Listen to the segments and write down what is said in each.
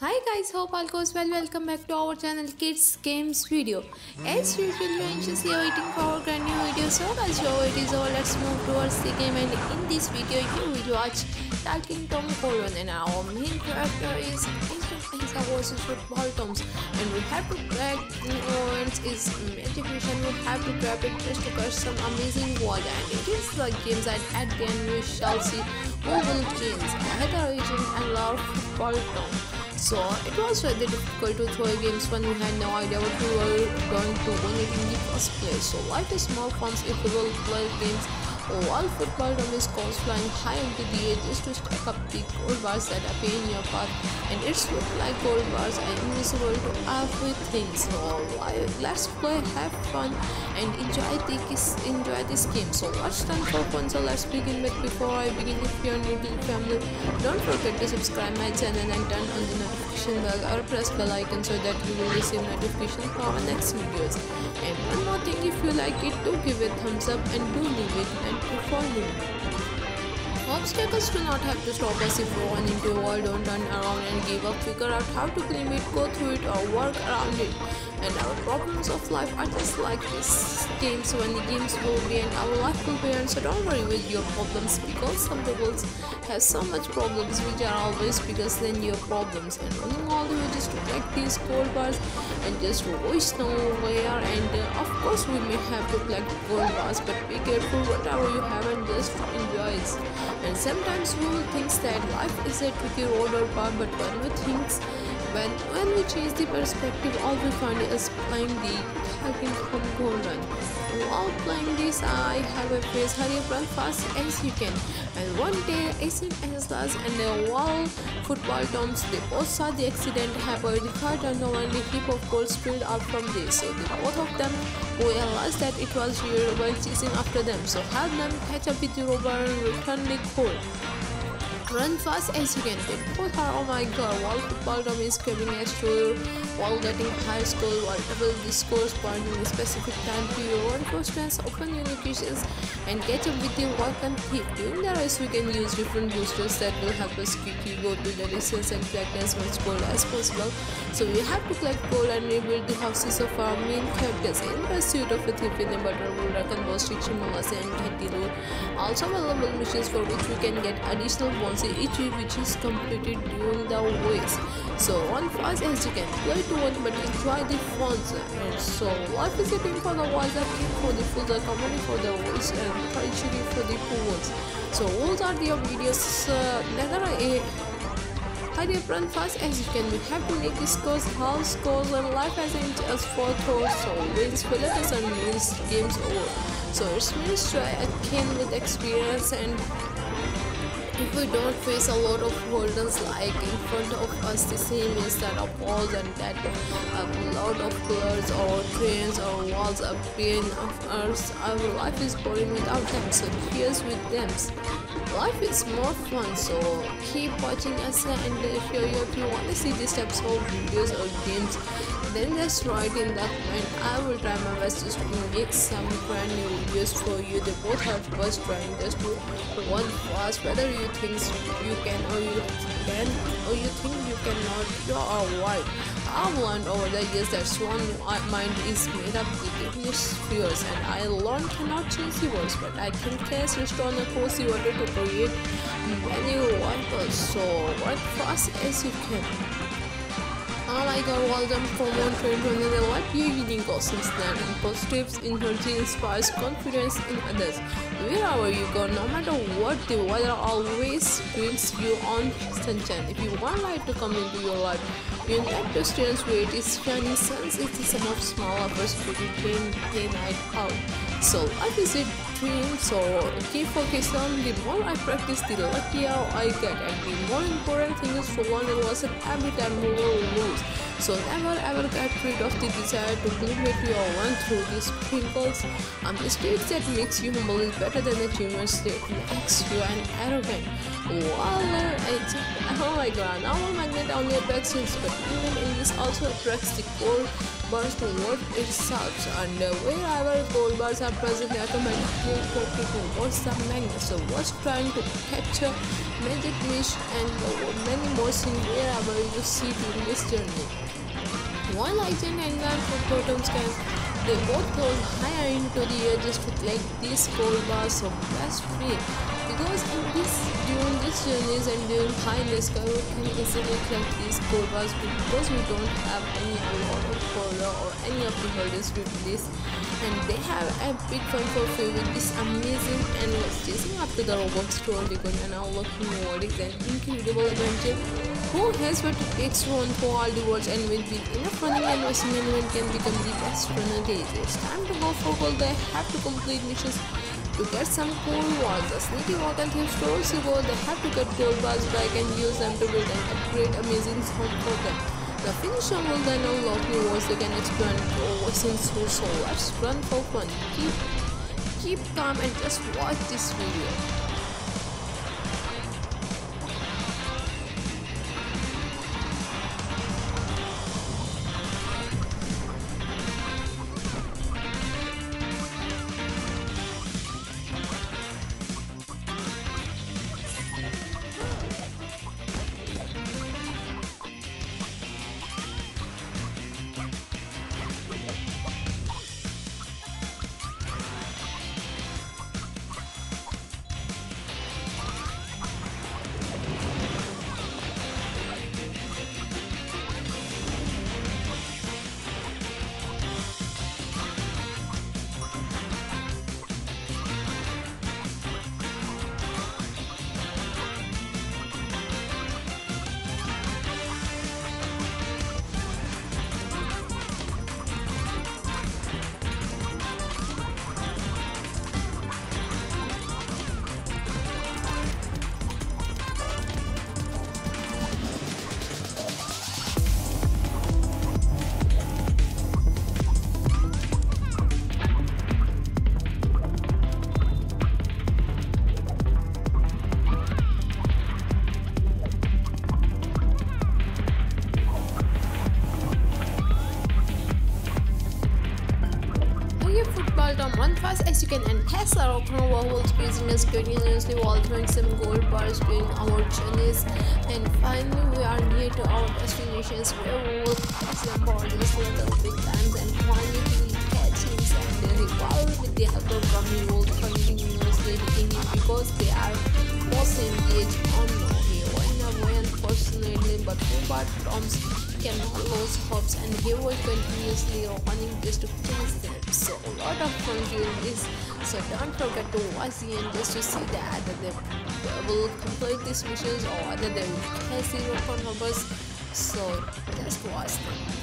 Hi guys, hope all goes well. Welcome back to our channel Kids Games video. As usual, are anxiously waiting for our brand new video. So guys, show it is over. Let's move towards the game. And in this video, you will watch Talking Tom Gold Run, and our main character is Isa versus Football Toms. And we have to crack points is magic mission. We have to grab it just to catch some amazing water. And it is the games that at the end we shall see who will change. Heather Agent and Lord Football Tom. So it was really difficult to throw games when we had no idea what we were going to win it in the first place. So life is more fun if we will play games Oh, while football dummies goes flying high into the air just to stack up the gold bars that appear in your path and it's look like gold bars are invisible to everything. So let's play, have fun and enjoy the enjoy this game. So watch time for fun. So let's begin. But before I begin, if you're new to the family, don't forget to subscribe my channel and turn on the notification bell or press bell icon so that you will receive notification for our next videos. And one more thing, if you like it, do give it thumbs up and do leave it and follow. Obstacles do not have to stop us if we run into a wall, don't turn around and give up. Figure out how to climb it, go through it, or work around it and our problems of life are just like this. Games when the games will be and our life will be and so don't worry with your problems because some people have so much problems which are always bigger than your problems. And running all the way just to collect these gold bars and just waste nowhere and uh, of course we may have to collect gold bars but be careful whatever you have and just enjoy it. And sometimes we will think that life is a tricky road or path but when we think when, when we change the perspective, all we find is playing the Talking Tom Gold Run. While playing this, I have a face hurry up run fast as you can. And one day, Asim Aslas and the wall football toms, they both saw the accident happen. Over and the heap of gold spilled out from this. So the both of them realized that it was real while chasing after them. So help them catch up with the robber and return the gold. Run fast as you can. Both are oh my god, while football dummy is coming as to while getting high score while double the scores point in a specific time period. Run for strengths, open your locations and catch up with your work and thief. During the race we can use different boosters that will help us quickly go to the distance and collect as much gold as possible. So we have to collect gold and rebuild the houses of our main characters in pursuit of a thief in the butterwood, Raccoon Boss, Richimolasa and Ketilu. Also available missions for which we can get additional bonus each which is completed during the race. So run fast as you can, play to win but enjoy the fun. And so life is a thing for the wise king for the full, the comedy for the race and tragedy for the poor. So rules are the videos uh, neither a Hurry up, run fast as you can. We have to make scores, house scores, and life as just four throws. So wins, failures, and wins games over. So it means try a king with experience and if we don't face a lot of hurdles like in front of us the same instead of walls and that a lot of pillars or trains or walls appear of us. Our life is boring without them so here's with them. Life is more fun so keep watching us and if you if you want to see these types of videos or games then just write in the comment i will try my best to make some brand new videos for you. They both have first trying just to one fast. Whether you think you can or you can or you think you cannot you are right. I've learned over the years that swan mind is made up. Of english and i learned cannot change the words but i can cast restore the course you wanted to create many wonders. So work fast as you can God, welcome from one train to another. What you eating since then? And positive energy inspires confidence in others. Wherever you go, no matter what the weather always brings you on sunshine. If you want light to come into your life, you need to experience where it is shining suns. It is some of small efforts to retain day night out. So life is a dream, so keep focus on the more I practice, the luckier I get, and the more important thing is to learn a lesson every time we will lose. So never ever get rid of the desire to limit your run through these sprinkles. A um, mistake that makes you humble is better than a achievements that makes you an arrogant. Well, it's, oh my god, our magnet only attracts but magnet in this also attracts the core bars to itself. And wherever gold bars are present they automatically go towards the magnet? So what's trying to capture magic wish and many more things wherever you see during this journey one legend and then totems can they both go higher into the air just to collect these gold bars of best free. Because in this during these journeys and during high risk I can easily collect these gold bars because we don't have any a lot of color or any of the hurdles with this and they have a big fun for free with this amazing and was chasing after the robot store because are now working what is an incredible adventure who has what it takes to run for all the worlds and with enough running and racing anyone can become the best runner days. It's time to go for gold. They have to complete missions to get some cool ones. A sneaky walk and thrift stores you go, they have to get gold bars back and use them to build and upgrade amazing home for them. The finisher will then unlock new worlds they can explore and go since so so let's run for fun. Keep keep calm and just watch this video. As as you can enhance our open world business continuously while throwing some gold bars during our journeys. And finally we are near to our destinations where we will pass the borders little big times and finally catch him and while with the help of Gummy will continuously hitting because they are most engaged on no he went away unfortunately but Robot Toms cannot lose hopes and he was continuously running just to chase them so a lot of fun doing this so don't forget to watch the end just to see that they will complete these missions or whether they will catch the rocket numbers. So just watch them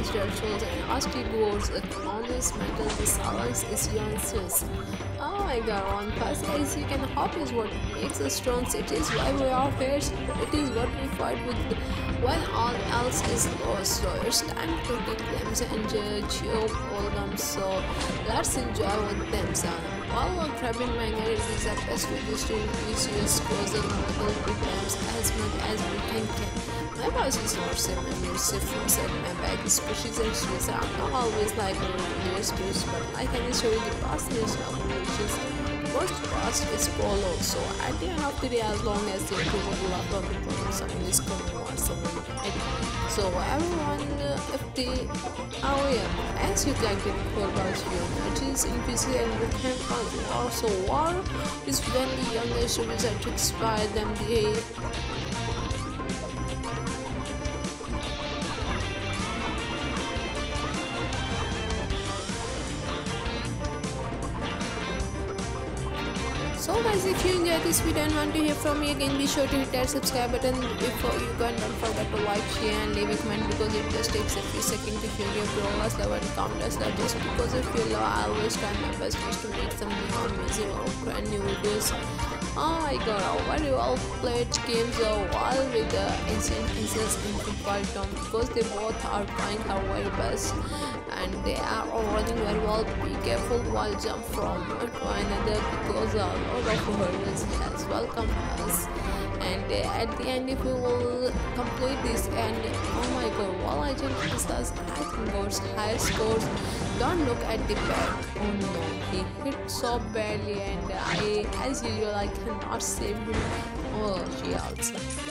of the previous and a honest mental the silence is your answers. Oh my god, fast as you can hop is what makes us strong. It is why we are here. It is what we fight with when all else is lost. So it's time to get them and judge all them. So let's enjoy with them. Son. While grabbing my it is the best way to increase your scores and multiple programs as much as we can. My voice is same and your different and my back is pushes and shoes. I'm not always like a news boost, but I can show you the past news operations. First past is follow, so I the end have to day, as long as you're capable of talking about someone is coming or someone So everyone, if they, oh yeah, as you the call about you, it is increasing and you can also war is when the younger students are to inspire them the guys if you enjoyed this video and want to hear from me again be sure to hit that subscribe button before you go and don't forget to like share and leave a comment because it just takes a few seconds to hear your progress level and count us that just because if you love I always try my best just to make some new amazing or brand new videos. Oh my god, a very well played games a while with the ancient pieces in football tom because they both are trying their very best and they are all running very well. Be careful while jump from one another because a lot of hurdles has welcomed us. And uh, at the end, if we will complete this, and oh my god, while I jump us high scores, high scores, don't look at the back. Oh no, he hit so badly, and I, as usual, I cannot save him. Oh, she also.